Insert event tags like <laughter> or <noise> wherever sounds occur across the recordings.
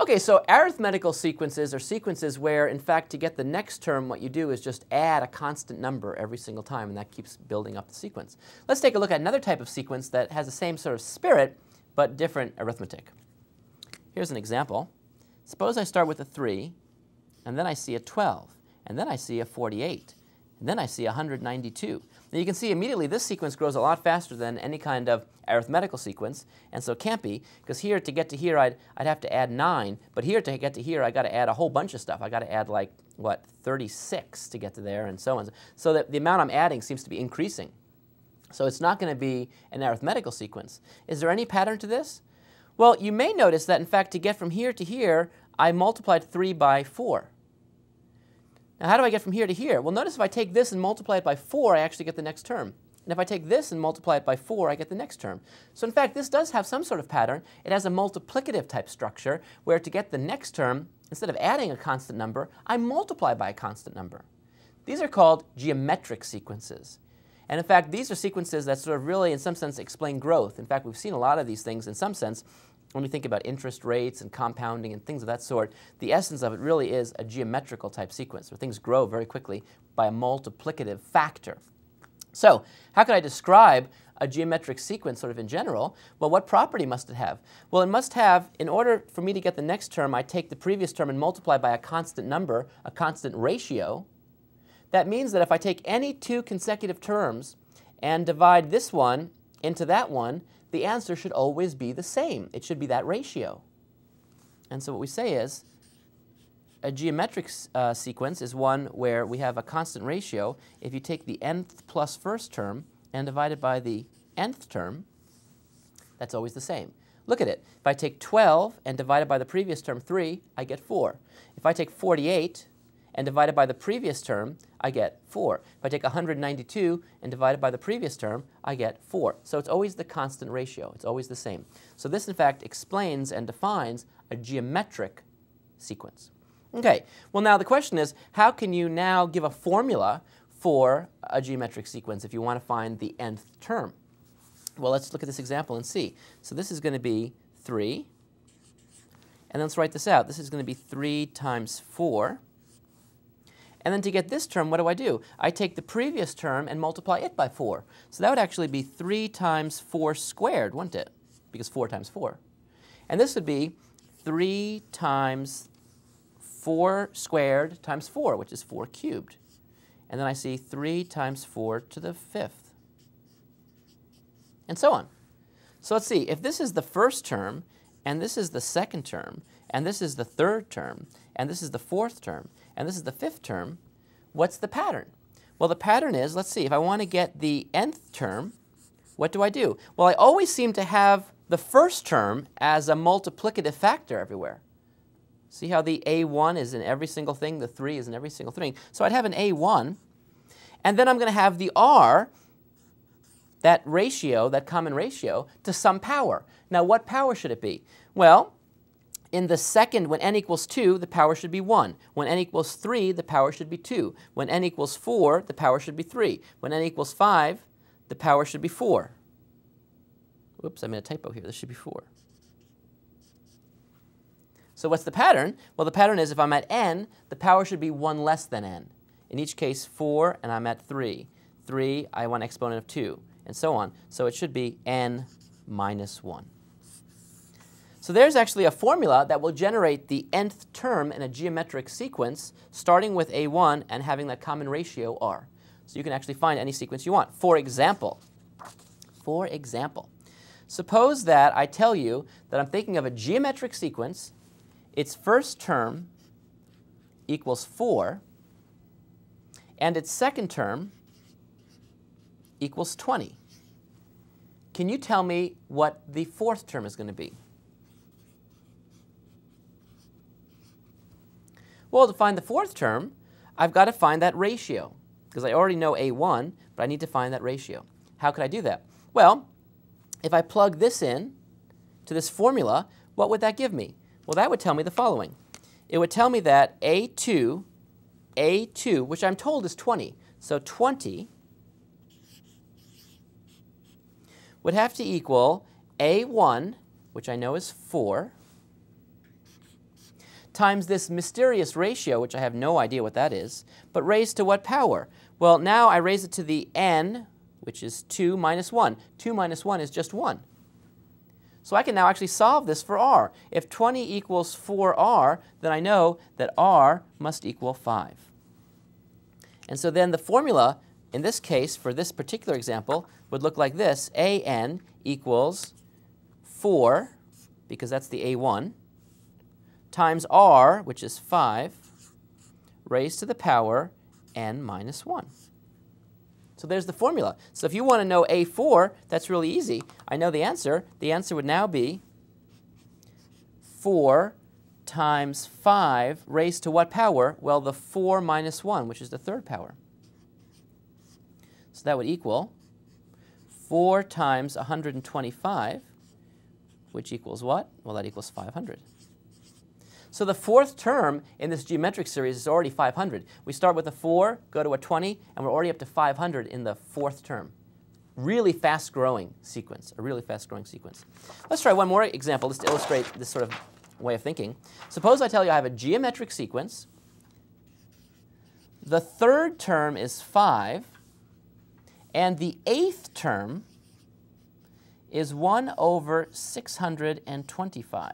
Okay, so arithmetical sequences are sequences where, in fact, to get the next term, what you do is just add a constant number every single time, and that keeps building up the sequence. Let's take a look at another type of sequence that has the same sort of spirit, but different arithmetic. Here's an example. Suppose I start with a 3, and then I see a 12, and then I see a 48, and then I see 192. Now you can see immediately this sequence grows a lot faster than any kind of arithmetical sequence, and so it can't be, because here to get to here I'd, I'd have to add 9, but here to get to here i got to add a whole bunch of stuff. i got to add like, what, 36 to get to there, and so on. So that the amount I'm adding seems to be increasing. So it's not going to be an arithmetical sequence. Is there any pattern to this? Well, you may notice that in fact to get from here to here, I multiplied 3 by 4. Now how do I get from here to here? Well, notice if I take this and multiply it by 4, I actually get the next term. And if I take this and multiply it by 4, I get the next term. So in fact, this does have some sort of pattern. It has a multiplicative type structure where to get the next term, instead of adding a constant number, I multiply by a constant number. These are called geometric sequences. And in fact, these are sequences that sort of really, in some sense, explain growth. In fact, we've seen a lot of these things in some sense when we think about interest rates and compounding and things of that sort, the essence of it really is a geometrical type sequence where things grow very quickly by a multiplicative factor. So, how can I describe a geometric sequence sort of in general? Well, what property must it have? Well, it must have, in order for me to get the next term, I take the previous term and multiply by a constant number, a constant ratio. That means that if I take any two consecutive terms and divide this one into that one, the answer should always be the same. It should be that ratio. And so what we say is a geometric uh, sequence is one where we have a constant ratio. If you take the nth plus first term and divide it by the nth term, that's always the same. Look at it. If I take 12 and divide it by the previous term, 3, I get 4. If I take 48 and divide it by the previous term, I get 4. If I take 192 and divide it by the previous term, I get 4. So it's always the constant ratio. It's always the same. So this, in fact, explains and defines a geometric sequence. Okay, well now the question is, how can you now give a formula for a geometric sequence if you want to find the nth term? Well, let's look at this example and see. So this is going to be 3. And let's write this out. This is going to be 3 times 4 and then to get this term, what do I do? I take the previous term and multiply it by 4. So that would actually be 3 times 4 squared, wouldn't it? Because 4 times 4. And this would be 3 times 4 squared times 4, which is 4 cubed. And then I see 3 times 4 to the fifth. And so on. So let's see, if this is the first term, and this is the second term, and this is the third term, and this is the fourth term, and this is the fifth term, what's the pattern? Well, the pattern is, let's see, if I want to get the nth term, what do I do? Well, I always seem to have the first term as a multiplicative factor everywhere. See how the A1 is in every single thing, the 3 is in every single thing. So I'd have an A1, and then I'm going to have the R, that ratio, that common ratio, to some power. Now, what power should it be? Well, in the second, when n equals 2, the power should be 1. When n equals 3, the power should be 2. When n equals 4, the power should be 3. When n equals 5, the power should be 4. Oops, I made a typo here. This should be 4. So what's the pattern? Well, the pattern is if I'm at n, the power should be 1 less than n. In each case, 4, and I'm at 3. 3, I want exponent of 2, and so on. So it should be n minus 1. So there's actually a formula that will generate the nth term in a geometric sequence, starting with a1 and having that common ratio r. So you can actually find any sequence you want. For example, for example, suppose that I tell you that I'm thinking of a geometric sequence, its first term equals 4, and its second term equals 20. Can you tell me what the fourth term is going to be? Well, to find the fourth term, I've got to find that ratio because I already know A1, but I need to find that ratio. How could I do that? Well, if I plug this in to this formula, what would that give me? Well, that would tell me the following. It would tell me that A2, A2, which I'm told is 20, so 20 would have to equal A1, which I know is 4, times this mysterious ratio, which I have no idea what that is, but raised to what power? Well, now I raise it to the n, which is 2 minus 1. 2 minus 1 is just 1. So I can now actually solve this for r. If 20 equals 4r, then I know that r must equal 5. And so then the formula, in this case, for this particular example, would look like this. an equals 4, because that's the a1, times r, which is 5, raised to the power n minus 1. So there's the formula. So if you want to know A4, that's really easy. I know the answer. The answer would now be 4 times 5 raised to what power? Well, the 4 minus 1, which is the third power. So that would equal 4 times 125, which equals what? Well, that equals 500. So the fourth term in this geometric series is already 500. We start with a 4, go to a 20, and we're already up to 500 in the fourth term. Really fast growing sequence, a really fast growing sequence. Let's try one more example just to illustrate this sort of way of thinking. Suppose I tell you I have a geometric sequence. The third term is 5, and the eighth term is 1 over 625.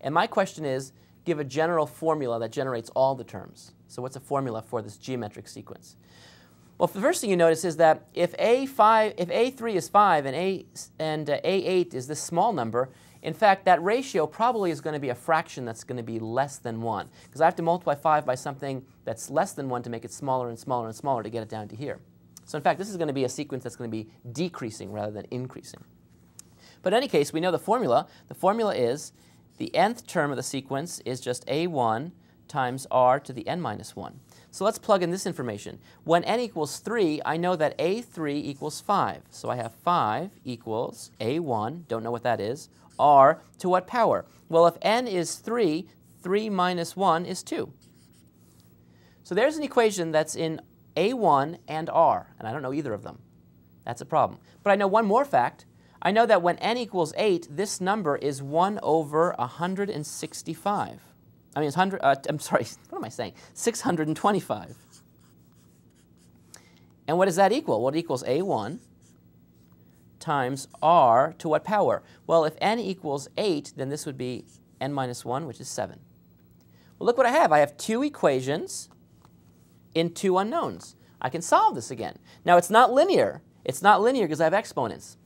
And my question is, give a general formula that generates all the terms. So what's a formula for this geometric sequence? Well, the first thing you notice is that if A5, if A3 is 5 and, A, and uh, A8 is this small number, in fact, that ratio probably is going to be a fraction that's going to be less than 1. Because I have to multiply 5 by something that's less than 1 to make it smaller and smaller and smaller to get it down to here. So in fact, this is going to be a sequence that's going to be decreasing rather than increasing. But in any case, we know the formula. The formula is the nth term of the sequence is just a1 times r to the n minus 1. So let's plug in this information. When n equals 3, I know that a3 equals 5. So I have 5 equals a1, don't know what that is, r to what power? Well, if n is 3, 3 minus 1 is 2. So there's an equation that's in a1 and r, and I don't know either of them. That's a problem. But I know one more fact. I know that when n equals 8, this number is 1 over 165. I mean, it's 100, uh, I'm sorry, <laughs> what am I saying? 625. And what does that equal? Well, it equals a1 times r to what power? Well, if n equals 8, then this would be n minus 1, which is 7. Well, look what I have. I have two equations in two unknowns. I can solve this again. Now, it's not linear. It's not linear because I have exponents.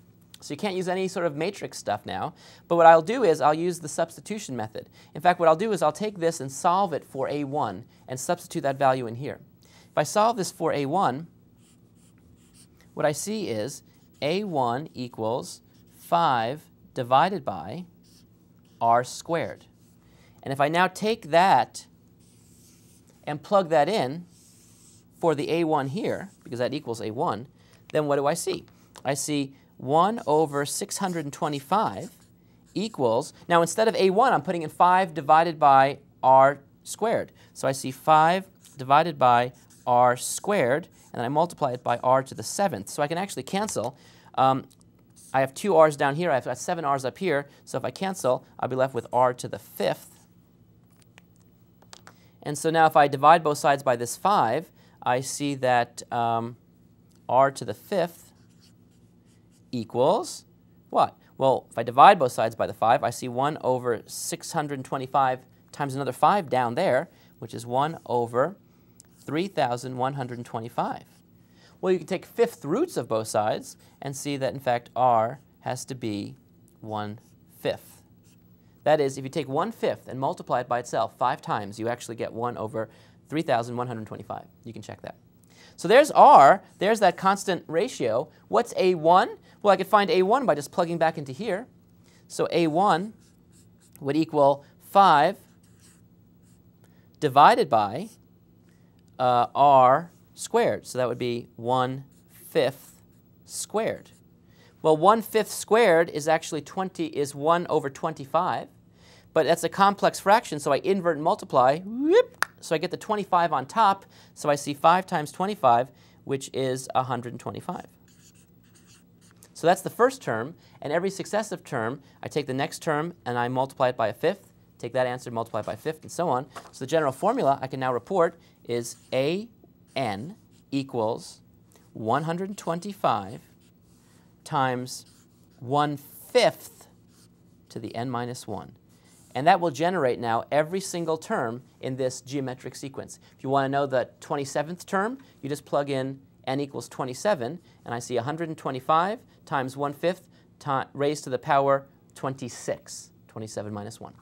So you can't use any sort of matrix stuff now. But what I'll do is I'll use the substitution method. In fact, what I'll do is I'll take this and solve it for a1 and substitute that value in here. If I solve this for a1, what I see is a1 equals 5 divided by r squared. And if I now take that and plug that in for the a1 here, because that equals a1, then what do I see? I see 1 over 625 equals, now instead of a1, I'm putting in 5 divided by r squared. So I see 5 divided by r squared, and then I multiply it by r to the seventh. So I can actually cancel. Um, I have two r's down here. I have seven r's up here. So if I cancel, I'll be left with r to the fifth. And so now if I divide both sides by this 5, I see that um, r to the fifth equals what? Well, if I divide both sides by the 5, I see 1 over 625 times another 5 down there, which is 1 over 3,125. Well, you can take fifth roots of both sides and see that, in fact, r has to be 1 fifth. That is, if you take 1 fifth and multiply it by itself five times, you actually get 1 over 3,125. You can check that. So there's r, there's that constant ratio. What's a1? Well, I could find a1 by just plugging back into here. So a1 would equal 5 divided by uh, r squared. So that would be 1 fifth squared. Well, 1 fifth squared is actually 20, is 1 over 25. But that's a complex fraction, so I invert and multiply. Whoop, so I get the 25 on top. So I see 5 times 25, which is 125. So that's the first term, and every successive term, I take the next term and I multiply it by a fifth, take that answer, multiply it by fifth, and so on. So the general formula I can now report is AN equals 125 times 1 fifth to the n minus 1. And that will generate now every single term in this geometric sequence. If you want to know the 27th term, you just plug in n equals 27, and I see 125 times 1 fifth raised to the power 26, 27 minus 1.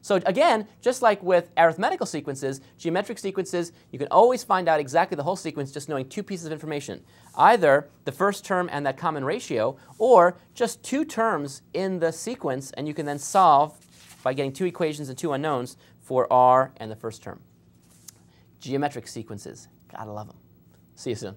So again, just like with arithmetical sequences, geometric sequences, you can always find out exactly the whole sequence just knowing two pieces of information. Either the first term and that common ratio, or just two terms in the sequence, and you can then solve by getting two equations and two unknowns for r and the first term. Geometric sequences. Gotta love them. See you soon.